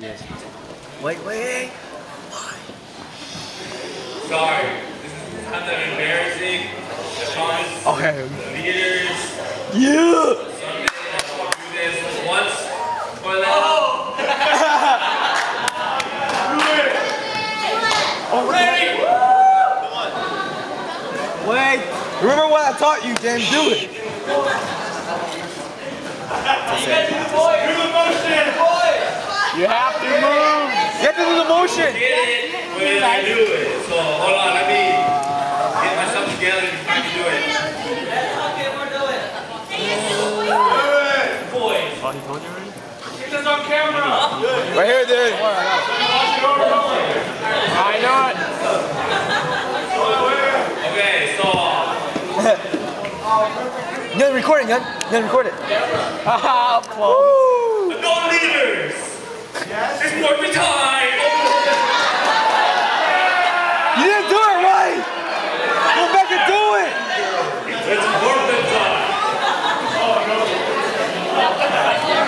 Yes. Wait, wait. Sorry, this is kind of embarrassing. Because Okay. the leaders Yeah. someday will do this once for them. Oh, wait. Remember what I taught you, then do it. You have to move. You have to do the motion. Get it when I do it. So hold on, let me get myself together and try to do it. Boys. Oh, he told you already? Right here, dude. I know it. Okay, so You gotta record it, man. You gotta record it. Haha, close.